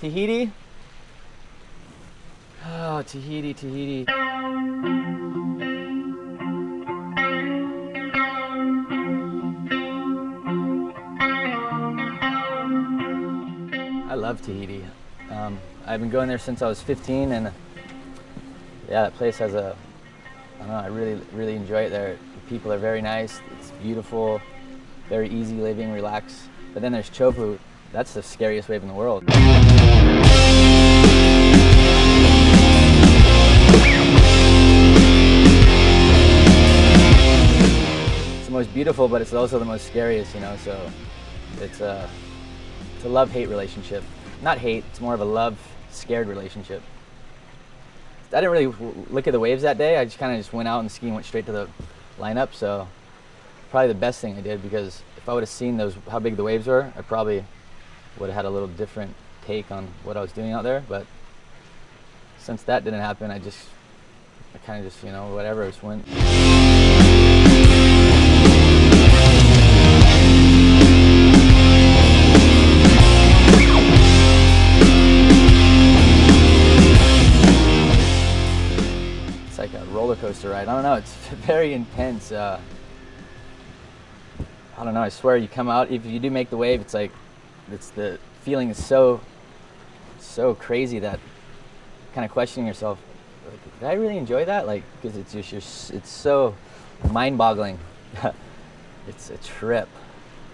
Tahiti? Oh, Tahiti, Tahiti. I love Tahiti. Um, I've been going there since I was 15, and yeah, that place has a. I don't know. I really, really enjoy it there. The people are very nice. It's beautiful, very easy living, relaxed. But then there's Chopu. That's the scariest wave in the world. It's the most beautiful, but it's also the most scariest, you know. So it's a, it's a love-hate relationship. Not hate. It's more of a love-scared relationship. I didn't really look at the waves that day. I just kind of just went out and ski and went straight to the lineup. So probably the best thing I did because if I would have seen those how big the waves were, I probably would have had a little different take on what I was doing out there. But since that didn't happen, I just I kind of just you know whatever just went. It's like a roller coaster ride. I don't know. It's very intense. Uh, I don't know. I swear, you come out. If you do make the wave, it's like it's the feeling is so so crazy that kind of questioning yourself. Like, did I really enjoy that? Like, because it's just you're, it's so mind-boggling. it's a trip.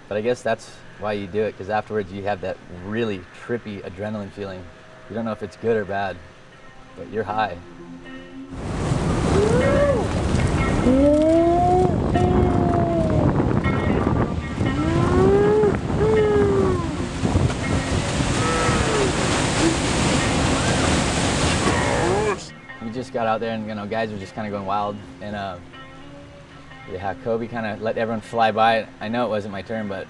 But I guess that's why you do it because afterwards you have that really trippy adrenaline feeling. You don't know if it's good or bad, but you're high. Got out there and you know guys were just kind of going wild. And uh, yeah Kobe kind of let everyone fly by. I know it wasn't my turn but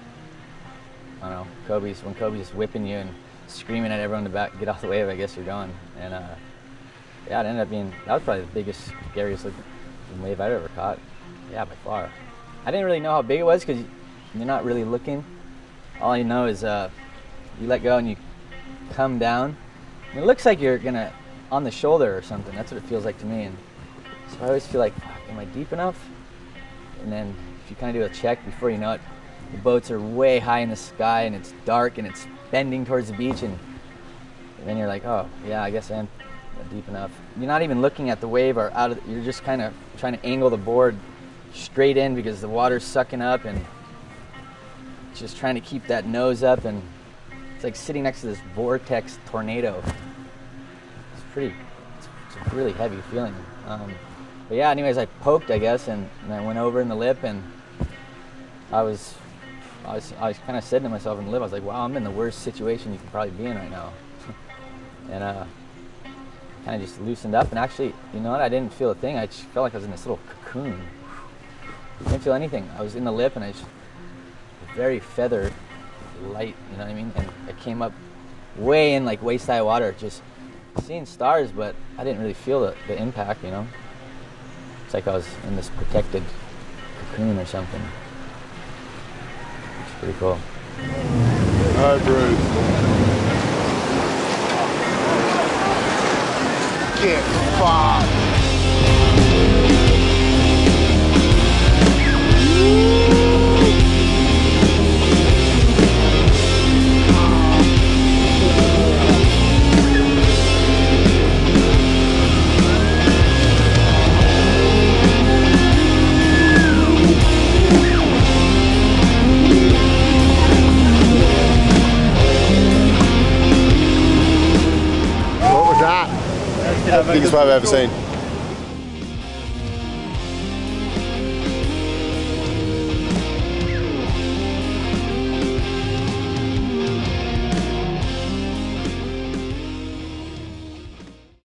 I don't know Kobe's when Kobe's just whipping you and screaming at everyone to back get off the wave I guess you're going and uh, yeah it ended up being that was probably the biggest scariest looking wave I've ever caught. Yeah by far. I didn't really know how big it was because you're not really looking. All you know is uh, you let go and you come down. It looks like you're gonna on the shoulder or something. That's what it feels like to me. And so I always feel like, am I deep enough? And then if you kind of do a check before you know it, the boats are way high in the sky and it's dark and it's bending towards the beach and, and then you're like, oh yeah, I guess I am deep enough. You're not even looking at the wave or out of. You're just kind of trying to angle the board straight in because the water's sucking up and just trying to keep that nose up and it's like sitting next to this vortex tornado pretty it's, a really heavy feeling. Um, but yeah anyways i poked i guess and, and i went over in the lip and i was i was, I was kind of said to myself in the lip. I was like wow i'm in the worst situation you can probably be in right now. And uh kind of just loosened up and actually you know what? I didn't feel a thing. I just felt like i was in this little cocoon. Didn't feel anything. I was in the lip and i just very feathered light you know what i mean? And i came up way in like waist high water just seeing stars, but I didn't really feel the, the impact, you know? It's like I was in this protected cocoon or something. It's pretty cool. Hi, Bruce. Get fucked. Biggest wave I've ever seen.